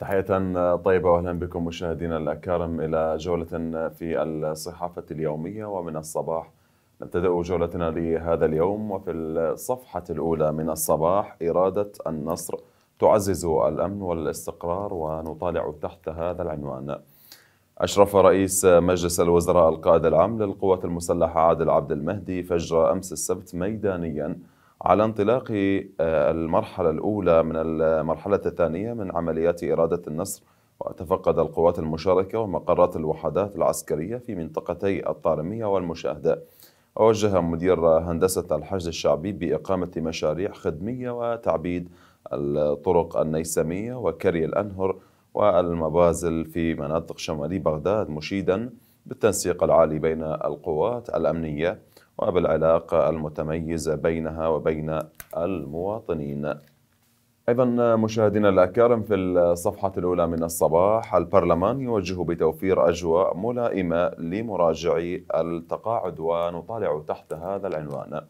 تحية طيبة وأهلا بكم مشاهدينا الأكارم إلى جولة في الصحافة اليومية ومن الصباح نبتدأ جولتنا لهذا اليوم وفي الصفحة الأولى من الصباح إرادة النصر تعزز الأمن والاستقرار ونطالع تحت هذا العنوان. أشرف رئيس مجلس الوزراء القائد العام للقوات المسلحة عادل عبد المهدي فجر أمس السبت ميدانياً على انطلاق آه، المرحلة الأولى من المرحلة الثانية من عمليات إرادة النصر وتفقد القوات المشاركة ومقرات الوحدات العسكرية في منطقتي الطارمية والمشاهدة. ووجه مدير هندسة الحشد الشعبي بإقامة مشاريع خدمية وتعبيد الطرق النيسمية وكري الأنهر والمبازل في مناطق شمالي بغداد مشيدا بالتنسيق العالي بين القوات الأمنية وبالعلاقة المتميزة بينها وبين المواطنين. أيضا مشاهدينا الأكارم في الصفحة الأولى من الصباح البرلمان يوجه بتوفير أجواء ملائمة لمراجعي التقاعد ونطالع تحت هذا العنوان.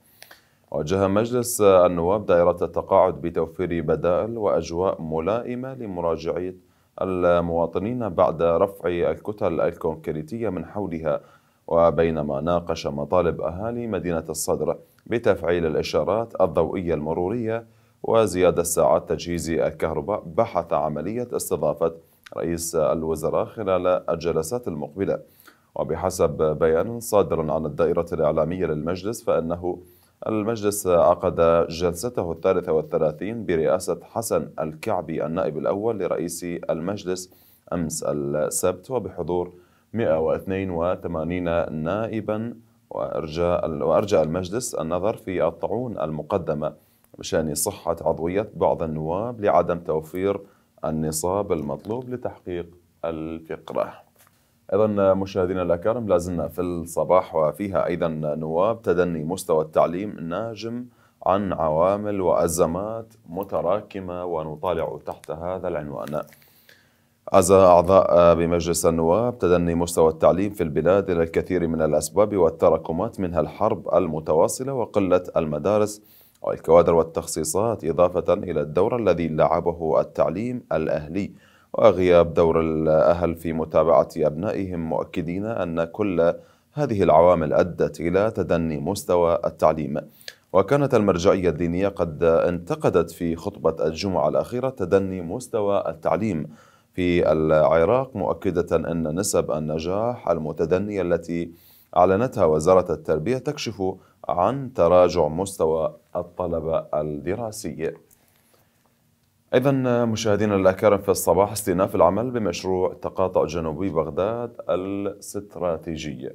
وجه مجلس النواب دائرة التقاعد بتوفير بدائل وأجواء ملائمة لمراجعي المواطنين بعد رفع الكتل الكونكريتية من حولها. وبينما ناقش مطالب أهالي مدينة الصدر بتفعيل الإشارات الضوئية المرورية وزيادة ساعات تجهيز الكهرباء بحث عملية استضافة رئيس الوزراء خلال الجلسات المقبلة. وبحسب بيان صادر عن الدائرة الإعلامية للمجلس فإنه المجلس عقد جلسته الثالثة والثلاثين برئاسة حسن الكعبي النائب الأول لرئيس المجلس أمس السبت وبحضور 182 نائبا وأرجاء وأرجى المجلس النظر في الطعون المقدمة بشأن صحة عضوية بعض النواب لعدم توفير النصاب المطلوب لتحقيق الفقرة. أيضا مشاهدينا الأكارم لازلنا في الصباح وفيها أيضا نواب تدني مستوى التعليم ناجم عن عوامل وأزمات متراكمة ونطالع تحت هذا العنوان. عزى أعضاء بمجلس النواب تدني مستوى التعليم في البلاد إلى الكثير من الأسباب والتراكمات منها الحرب المتواصلة وقلة المدارس والكوادر والتخصيصات إضافة إلى الدور الذي لعبه التعليم الأهلي. وغياب دور الأهل في متابعة أبنائهم مؤكدين أن كل هذه العوامل أدت إلى تدني مستوى التعليم. وكانت المرجعية الدينية قد انتقدت في خطبة الجمعة الأخيرة تدني مستوى التعليم. في العراق مؤكدة أن نسب النجاح المتدنية التي أعلنتها وزارة التربية تكشف عن تراجع مستوى الطلبة الدراسي. أيضا مشاهدينا الأكارم في الصباح استئناف العمل بمشروع تقاطع جنوبي بغداد الاستراتيجي.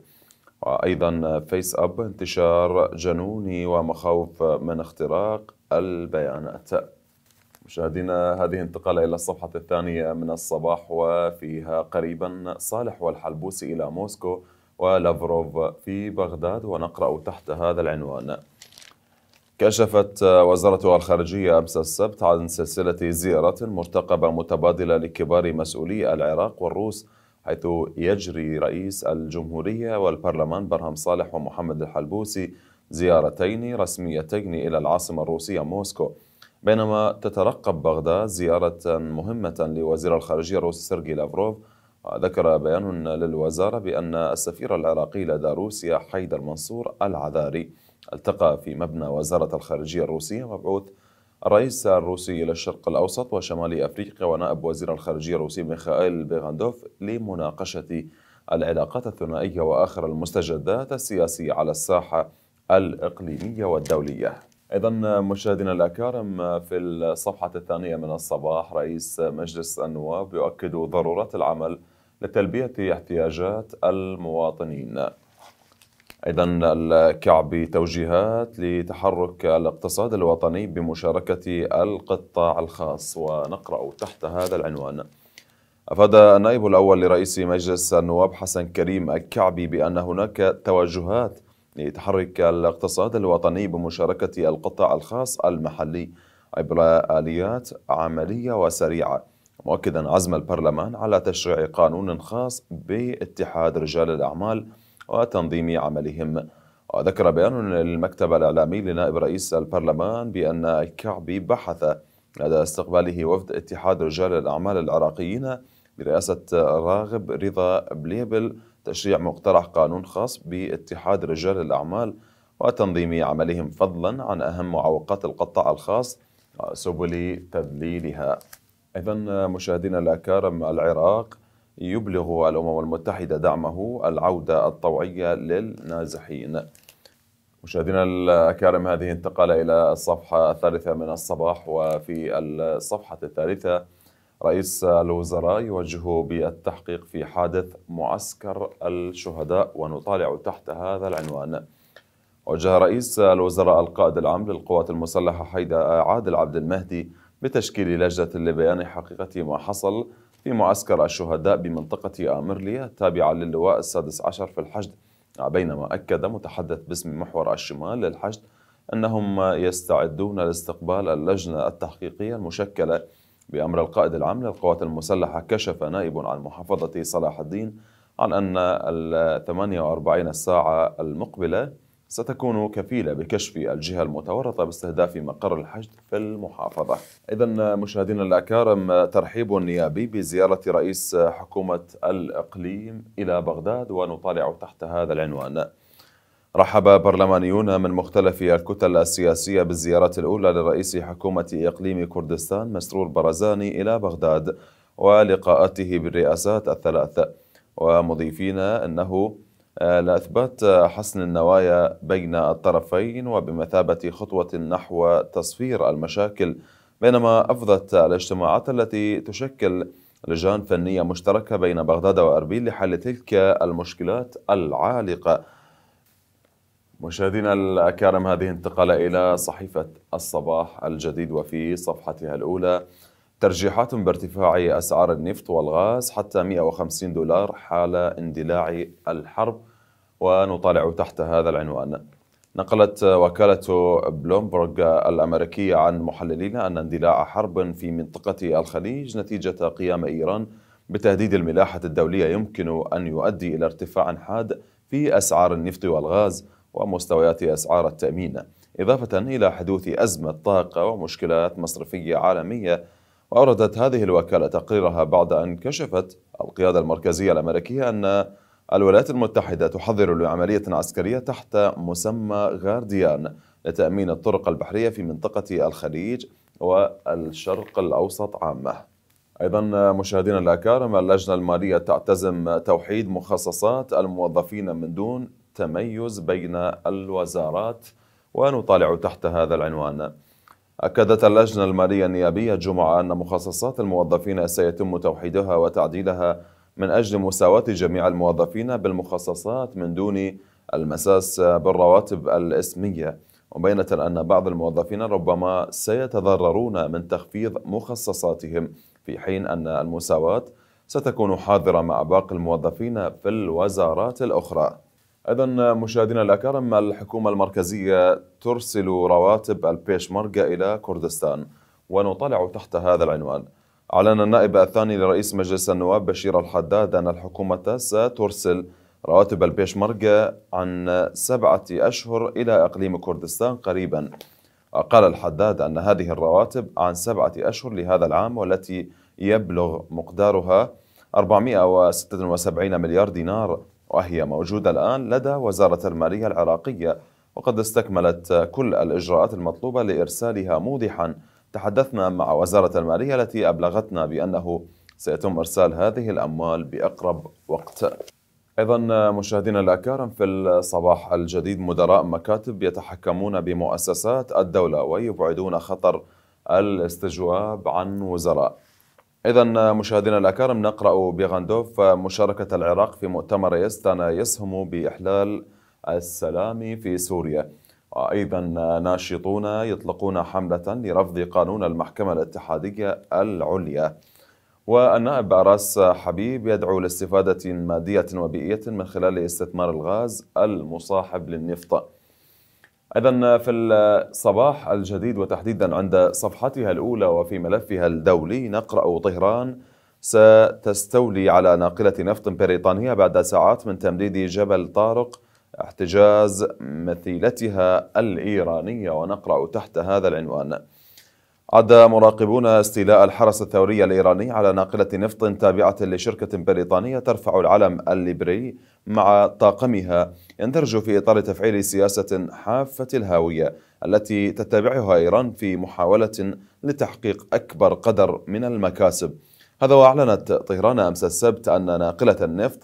وأيضا فيس أب انتشار جنوني ومخاوف من اختراق البيانات. مشاهدينا هذه انتقال إلى الصفحة الثانية من الصباح وفيها قريبا صالح والحلبوسي إلى موسكو ولافروف في بغداد ونقرأ تحت هذا العنوان. كشفت وزارة الخارجية أمس السبت عن سلسلة زيارات مرتقبة متبادلة لكبار مسؤولي العراق والروس حيث يجري رئيس الجمهورية والبرلمان برهم صالح ومحمد الحلبوسي زيارتين رسميتين إلى العاصمة الروسية موسكو. بينما تترقب بغداد زيارة مهمة لوزير الخارجية الروسي سيرجي لافروف. ذكر بيان للوزارة بأن السفير العراقي لدى روسيا حيدر منصور العذاري التقى في مبنى وزارة الخارجية الروسية مبعوث الرئيس الروسي إلى الشرق الأوسط وشمال أفريقيا ونائب وزير الخارجية الروسي ميخائيل بيغاندوف لمناقشة العلاقات الثنائية وآخر المستجدات السياسية على الساحة الإقليمية والدولية. أيضا مشاهدينا الأكارم في الصفحة الثانية من الصباح رئيس مجلس النواب يؤكد ضرورة العمل لتلبية احتياجات المواطنين. أيضا الكعبي توجيهات لتحرك الاقتصاد الوطني بمشاركة القطاع الخاص ونقرأ تحت هذا العنوان. أفاد النائب الأول لرئيس مجلس النواب حسن كريم الكعبي بأن هناك توجهات لتحرك الاقتصاد الوطني بمشاركة القطاع الخاص المحلي. عبر آليات عملية وسريعة. مؤكدا عزم البرلمان على تشريع قانون خاص باتحاد رجال الأعمال وتنظيم عملهم. وذكر بيان للمكتب الإعلامي لنائب رئيس البرلمان بأن الكعبي بحث لدى استقباله وفد اتحاد رجال الأعمال العراقيين برئاسة راغب رضا بليبل تشريع مقترح قانون خاص باتحاد رجال الأعمال وتنظيم عملهم فضلا عن أهم معوقات القطاع الخاص وسبل تذليلها. أيضا مشاهدينا الأكارم العراق يبلغ الأمم المتحدة دعمه العودة الطوعية للنازحين. مشاهدينا الأكارم هذه انتقل إلى الصفحة الثالثة من الصباح وفي الصفحة الثالثة رئيس الوزراء يوجه بالتحقيق في حادث معسكر الشهداء ونطالع تحت هذا العنوان. وجه رئيس الوزراء القائد العام للقوات المسلحة حيدر عادل عبد المهدي بتشكيل لجنة لبيان حقيقة ما حصل في معسكر الشهداء بمنطقة آمرلية التابعة للواء السادس عشر في الحشد بينما أكد متحدث باسم محور الشمال للحشد أنهم يستعدون لاستقبال اللجنة التحقيقية المشكلة. بأمر القائد العام للقوات المسلحة كشف نائب عن محافظة صلاح الدين عن أن ال 48 ساعة المقبلة ستكون كفيلة بكشف الجهة المتورطة باستهداف مقر الحشد في المحافظة. إذا مشاهدينا الأكارم ترحيب نيابي بزيارة رئيس حكومة الإقليم إلى بغداد ونطالع تحت هذا العنوان. رحب برلمانيون من مختلف الكتل السياسية بالزيارة الأولى لرئيس حكومة إقليم كردستان مسرور برزاني إلى بغداد ولقاءاته بالرئاسات الثلاث. ومضيفين أنه آه، لإثبات حسن النوايا بين الطرفين وبمثابة خطوة نحو تصفير المشاكل بينما أفضت الاجتماعات التي تشكل لجان فنية مشتركة بين بغداد وأربيل لحل تلك المشكلات العالقة. مشاهدينا الأكارم هذه انتقل إلى صحيفة الصباح الجديد وفي صفحتها الأولى ترجيحات بارتفاع أسعار النفط والغاز حتى 150 دولار حال اندلاع الحرب. ونطالع تحت هذا العنوان. نقلت وكالة بلومبرغ الأمريكية عن محللين أن اندلاع حرب في منطقة الخليج نتيجة قيام إيران بتهديد الملاحة الدولية يمكن أن يؤدي إلى ارتفاع حاد في أسعار النفط والغاز. ومستويات أسعار التأمين إضافة إلى حدوث أزمة طاقة ومشكلات مصرفية عالمية وأوردت هذه الوكالة تقريرها بعد أن كشفت القيادة المركزية الأمريكية أن الولايات المتحدة تحضر لعملية عسكرية تحت مسمى غارديان لتأمين الطرق البحرية في منطقة الخليج والشرق الأوسط عامة. أيضا مشاهدينا الأكارم اللجنة المالية تعتزم توحيد مخصصات الموظفين من دون تميز بين الوزارات ونطالع تحت هذا العنوان. أكدت اللجنة المالية النيابية الجمعة أن مخصصات الموظفين سيتم توحيدها وتعديلها من أجل مساواة جميع الموظفين بالمخصصات من دون المساس بالرواتب الإسمية. وبينة أن بعض الموظفين ربما سيتضررون من تخفيض مخصصاتهم في حين أن المساواة ستكون حاضرة مع باقي الموظفين في الوزارات الأخرى. أيضا مشاهدينا الأكارم الحكومة المركزية ترسل رواتب البيشمركه إلى كردستان ونطلع تحت هذا العنوان. أعلن النائب الثاني لرئيس مجلس النواب بشير الحداد أن الحكومة سترسل رواتب البيشمركة عن سبعة أشهر إلى إقليم كردستان قريبا. قال الحداد أن هذه الرواتب عن سبعة أشهر لهذا العام والتي يبلغ مقدارها 476 مليار دينار. وهي موجودة الآن لدى وزارة المالية العراقية وقد استكملت كل الإجراءات المطلوبة لإرسالها موضحا. تحدثنا مع وزارة المالية التي أبلغتنا بأنه سيتم إرسال هذه الأموال بأقرب وقت. أيضا مشاهدينا الأكارم في الصباح الجديد مدراء مكاتب يتحكمون بمؤسسات الدولة ويبعدون خطر الاستجواب عن وزراء. إذا مشاهدينا الأكارم نقرأ بغاندوف مشاركة العراق في مؤتمر يستانا يسهم بإحلال السلام في سوريا. وأيضا ناشطون يطلقون حملة لرفض قانون المحكمة الاتحادية العليا. والنائب أراس حبيب يدعو لاستفادة مادية وبيئية من خلال استثمار الغاز المصاحب للنفط. إذا في الصباح الجديد وتحديدا عند صفحتها الأولى وفي ملفها الدولي نقرأ طهران ستستولي على ناقلة نفط بريطانية بعد ساعات من تمديد جبل طارق احتجاز مثيلتها الإيرانية ونقرأ تحت هذا العنوان. عد مراقبون استيلاء الحرس الثوري الإيراني على ناقلة نفط تابعة لشركة بريطانية ترفع العلم الليبري مع طاقمها. يندرج في إطار تفعيل سياسة حافة الهاوية التي تتبعها إيران في محاولة لتحقيق أكبر قدر من المكاسب. هذا وأعلنت طهران أمس السبت أن ناقلة النفط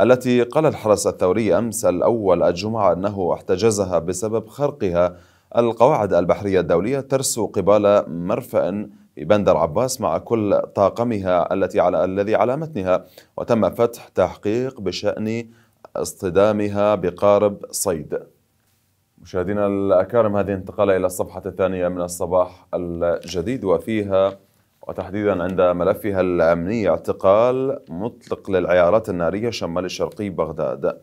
التي قال الحرس الثوري أمس الأول الجمعة أنه احتجزها بسبب خرقها القواعد البحرية الدولية ترسو قبال مرفأ في بندر عباس مع كل طاقمها التي على الذي على متنها وتم فتح تحقيق بشأن اصطدامها بقارب صيد. مشاهدينا الأكارم هذه انتقال إلى الصفحة الثانية من الصباح الجديد وفيها وتحديدا عند ملفها الأمني اعتقال مطلق للعيارات النارية شمال الشرقي بغداد.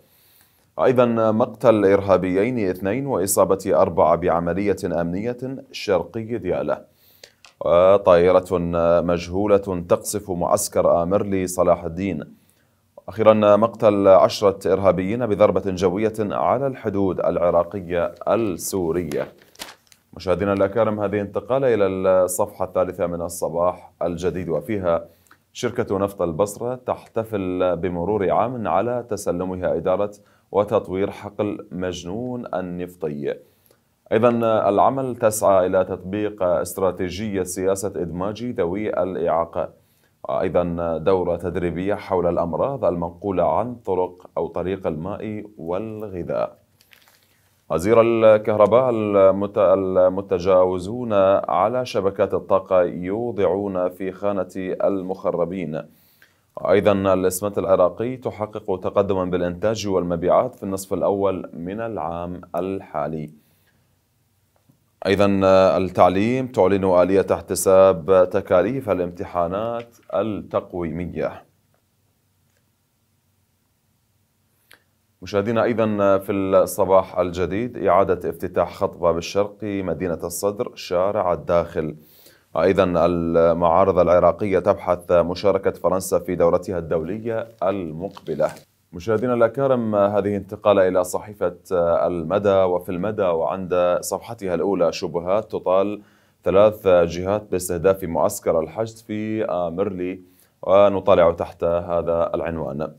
أيضا مقتل إرهابيين اثنين وإصابة أربعة بعملية أمنية شرقي ديالة وطائرة مجهولة تقصف معسكر آمرلي صلاح الدين. أخيرا مقتل عشرة إرهابيين بضربة جوية على الحدود العراقية السورية. مشاهدينا الأكارم هذه انتقال إلى الصفحة الثالثة من الصباح الجديد وفيها شركة نفط البصرة تحتفل بمرور عام على تسلمها إدارة وتطوير حقل مجنون النفطي. أيضا العمل تسعى إلى تطبيق استراتيجية سياسة إدماج ذوي الإعاقة. أيضا دورة تدريبية حول الأمراض المنقولة عن طرق أو طريق الماء والغذاء. وزير الكهرباء المتجاوزون على شبكات الطاقة يوضعون في خانة المخربين. أيضا الإسمنت العراقي تحقق تقدما بالإنتاج والمبيعات في النصف الأول من العام الحالي. أيضا التعليم تعلن آلية احتساب تكاليف الامتحانات التقويمية. مشاهدينا أيضا في الصباح الجديد إعادة افتتاح خطبة بالشرقي مدينة الصدر شارع الداخل. أيضا المعارضة العراقية تبحث مشاركة فرنسا في دورتها الدولية المقبلة. مشاهدينا الأكارم هذه انتقال إلى صحيفة المدى وفي المدى وعند صفحتها الأولى شبهات تطال ثلاث جهات باستهداف معسكر الحشد في آمرلي ونطالع تحت هذا العنوان.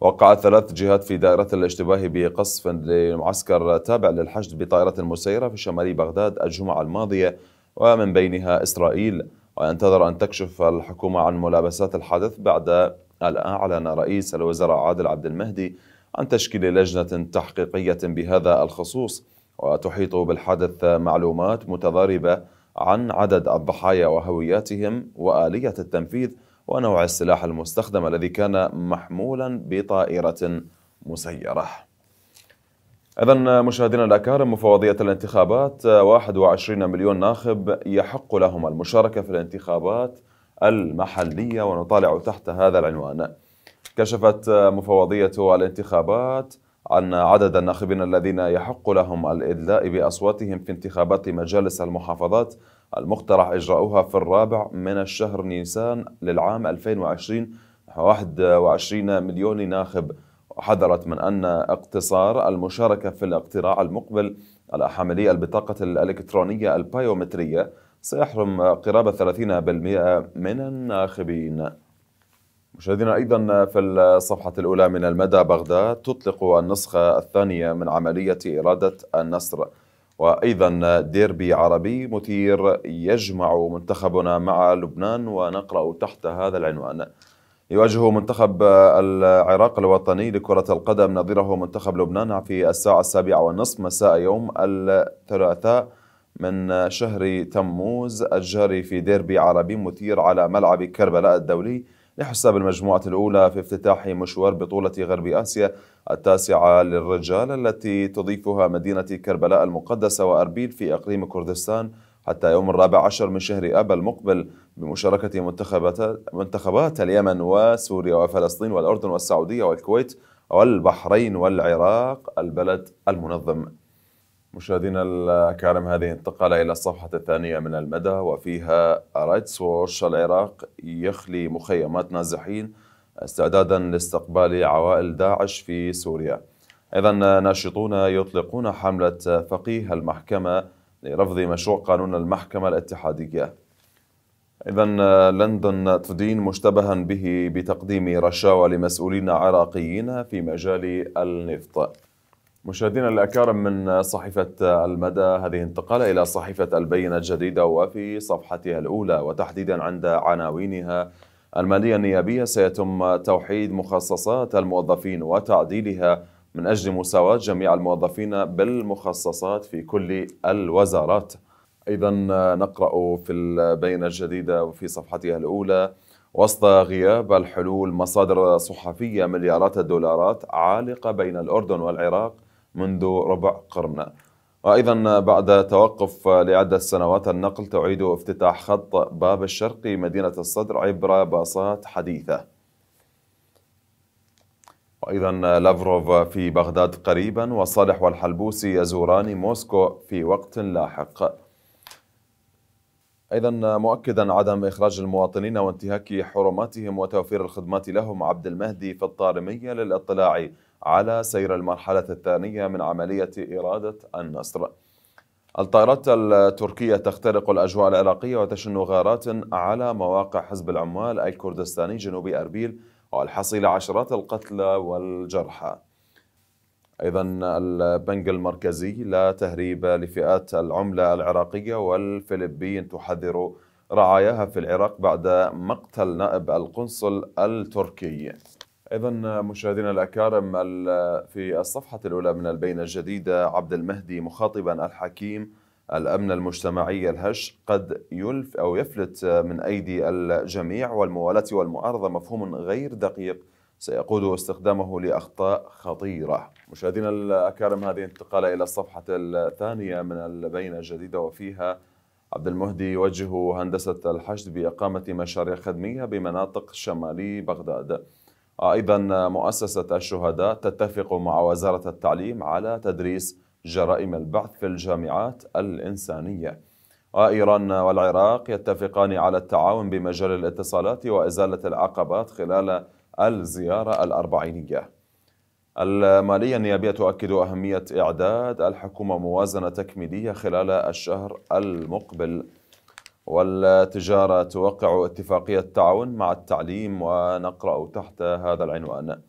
وقعت ثلاث جهات في دائرة الاشتباه بقصف لمعسكر تابع للحشد بطائرة مسيرة في شمال بغداد الجمعة الماضية. ومن بينها إسرائيل وينتظر أن تكشف الحكومة عن ملابسات الحدث بعد أن أعلن رئيس الوزراء عادل عبد المهدي عن تشكيل لجنة تحقيقية بهذا الخصوص وتحيط بالحدث معلومات متضاربة عن عدد الضحايا وهوياتهم وآلية التنفيذ ونوع السلاح المستخدم الذي كان محمولا بطائرة مسيرة. إذا مشاهدينا الأكارم مفوضية الانتخابات 21 مليون ناخب يحق لهم المشاركة في الانتخابات المحلية ونطالع تحت هذا العنوان. كشفت مفوضية الانتخابات عن عدد الناخبين الذين يحق لهم الإدلاء بأصواتهم في انتخابات مجالس المحافظات المقترح إجراؤها في الرابع من الشهر نيسان للعام 2020 21 مليون ناخب. وحذرت من أن اقتصار المشاركة في الاقتراع المقبل على حاملي البطاقة الإلكترونية البايومترية سيحرم قرابة 30% من الناخبين. مشاهدينا أيضا في الصفحة الأولى من المدى بغداد تطلق النسخة الثانية من عملية إرادة النصر. وأيضا ديربي عربي مثير يجمع منتخبنا مع لبنان ونقرأ تحت هذا العنوان. يواجه منتخب العراق الوطني لكرة القدم. نظيره منتخب لبنان في الساعة السابعة والنصف مساء يوم الثلاثاء من شهر تموز الجاري في ديربي عربي مثير على ملعب كربلاء الدولي لحساب المجموعة الأولى في افتتاح مشوار بطولة غرب آسيا التاسعة للرجال التي تضيفها مدينة كربلاء المقدسة وأربيل في إقليم كردستان حتى يوم الرابع عشر من شهر أب المقبل بمشاركة منتخبات, منتخبات اليمن وسوريا وفلسطين والأردن والسعودية والكويت والبحرين والعراق البلد المنظم. مشاهدينا الكرام هذه انتقل إلى الصفحة الثانية من المدى وفيها رايتس ووتش العراق يخلي مخيمات نازحين استعدادا لاستقبال عوائل داعش في سوريا. أيضا ناشطون يطلقون حملة فقيه المحكمة لرفض مشروع قانون المحكمة الاتحادية إذا لندن تدين مشتبها به بتقديم رشاوى لمسؤولين عراقيين في مجال النفط. مشاهدينا الأكارم من صحيفة المدى هذه انتقال إلى صحيفة البينة الجديدة وفي صفحتها الأولى وتحديدا عند عناوينها المالية النيابية سيتم توحيد مخصصات الموظفين وتعديلها من أجل مساواة جميع الموظفين بالمخصصات في كل الوزارات. أيضا نقرأ في البينة الجديدة وفي صفحتها الأولى وسط غياب الحلول مصادر صحفية مليارات الدولارات عالقة بين الأردن والعراق منذ ربع قرن. وأيضا بعد توقف لعدة سنوات النقل تعيد افتتاح خط باب الشرقي مدينة الصدر عبر باصات حديثة. وأيضا لافروف في بغداد قريبا وصالح والحلبوسي يزوران موسكو في وقت لاحق. أيضا مؤكدا عدم إخراج المواطنين وانتهاك حرماتهم وتوفير الخدمات لهم عبد المهدي في الطارمية للاطلاع على سير المرحلة الثانية من عملية إرادة النصر. الطائرات التركية تخترق الأجواء العراقية وتشن غارات على مواقع حزب العمال الكردستاني جنوب أربيل والحصيلة عشرات القتلى والجرحى. أيضا البنك المركزي لا تهريب لفئات العملة العراقية والفلبين تحذر رعاياها في العراق بعد مقتل نائب القنصل التركي. أيضا مشاهدينا الأكارم في الصفحة الأولى من البينه الجديده عبد المهدي مخاطبا الحكيم الأمن المجتمعي الهش قد يلف أو يفلت من أيدي الجميع والموالاه والمعارضة مفهوم غير دقيق سيقود استخدامه لأخطاء خطيرة. مشاهدينا الأكارم هذه انتقال إلى الصفحة الثانية من البينة الجديدة وفيها عبد المهدي يوجه هندسة الحشد بإقامة مشاريع خدمية بمناطق شمالي بغداد. أيضا مؤسسة الشهداء تتفق مع وزارة التعليم على تدريس جرائم البعث في الجامعات الإنسانية. وإيران والعراق يتفقان على التعاون بمجال الاتصالات وإزالة العقبات خلال الزيارة الأربعينية. المالية النيابية تؤكد أهمية إعداد الحكومة موازنة تكميلية خلال الشهر المقبل. والتجارة توقع اتفاقية تعاون مع التعليم ونقرأ تحت هذا العنوان.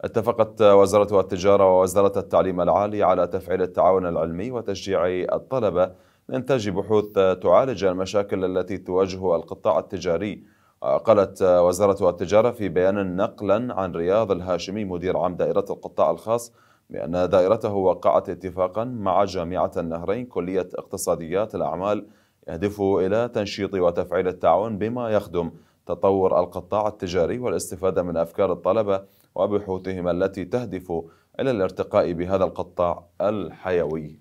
اتفقت وزارة التجارة ووزارة التعليم العالي على تفعيل التعاون العلمي وتشجيع الطلبة لإنتاج بحوث تعالج المشاكل التي تواجه القطاع التجاري. قالت وزارة التجارة في بيان نقلا عن رياض الهاشمي مدير عام دائرة القطاع الخاص بأن دائرته وقعت اتفاقا مع جامعة النهرين كلية اقتصاديات الأعمال يهدف إلى تنشيط وتفعيل التعاون بما يخدم تطور القطاع التجاري والاستفادة من أفكار الطلبة وبحوثهم التي تهدف إلى الارتقاء بهذا القطاع الحيوي.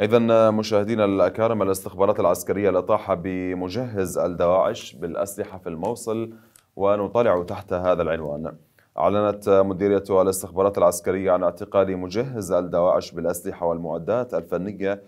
إذا مشاهدينا الأكارم الاستخبارات العسكرية الإطاحة بمجهز الدواعش بالأسلحة في الموصل ونطالع تحت هذا العنوان. أعلنت مديرية الاستخبارات العسكرية عن اعتقال مجهز الدواعش بالأسلحة والمعدات الفنية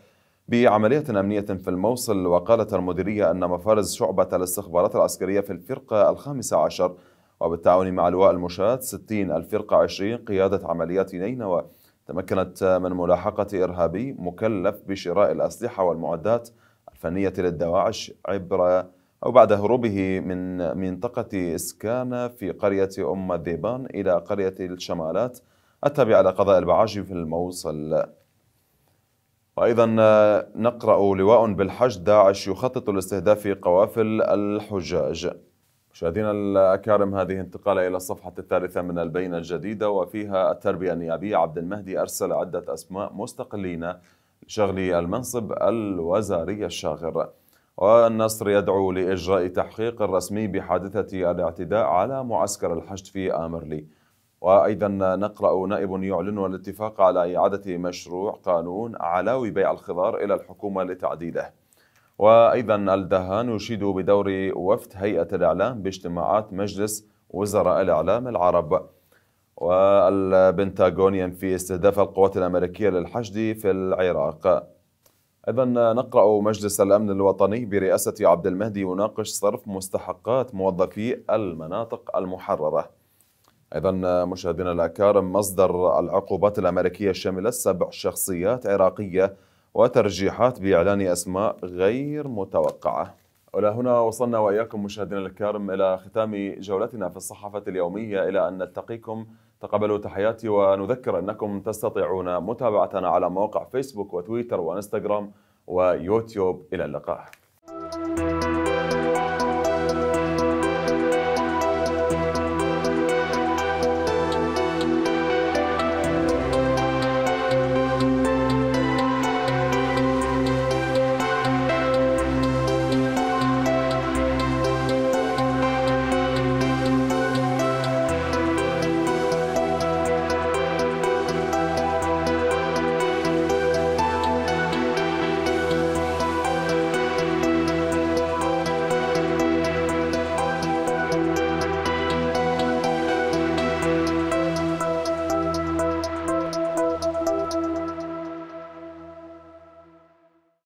بعملية أمنية في الموصل وقالت المديرية أن مفارز شعبة الاستخبارات العسكرية في الفرقة الخامسة عشر وبالتعاون مع لواء المشاة 60 الفرقة 20 قيادة عمليات نينوى تمكنت من ملاحقة إرهابي مكلف بشراء الأسلحة والمعدات الفنية للدواعش عبر أو بعد هروبه من منطقة إسكان في قرية أم الذيبان إلى قرية الشمالات التابعة لقضاء البعاجي في الموصل. وأيضا نقرأ لواء بالحج داعش يخطط لاستهداف قوافل الحجاج. مشاهدينا الأكارم هذه انتقال إلى الصفحة الثالثة من البينة الجديدة وفيها التربية النيابية. عبد المهدي أرسل عدة أسماء مستقلين لشغل المنصب الوزاري الشاغر. والنصر يدعو لإجراء تحقيق رسمي بحادثة الاعتداء على معسكر الحشد في آمرلي. وأيضا نقرأ نائب يعلن الاتفاق على إعادة مشروع قانون علاوي بيع الخضار إلى الحكومة لتعديله. وأيضا الدهان يشيد بدور وفد هيئة الإعلام باجتماعات مجلس وزراء الإعلام العرب. والبنتاغون ينفي استهداف القوات الأمريكية للحشد في العراق. أيضا نقرأ مجلس الأمن الوطني برئاسة عبد المهدي يناقش صرف مستحقات موظفي المناطق المحررة. أيضا مشاهدينا الأكارم مصدر العقوبات الأمريكية شملت سبع شخصيات عراقية وترجيحات بإعلان أسماء غير متوقعة. ولا هنا وصلنا وإياكم مشاهدينا الكرام إلى ختام جولتنا في الصحافة اليومية. إلى أن نلتقيكم تقبلوا تحياتي ونذكر أنكم تستطيعون متابعتنا على مواقع فيسبوك وتويتر وإنستغرام ويوتيوب. إلى اللقاء.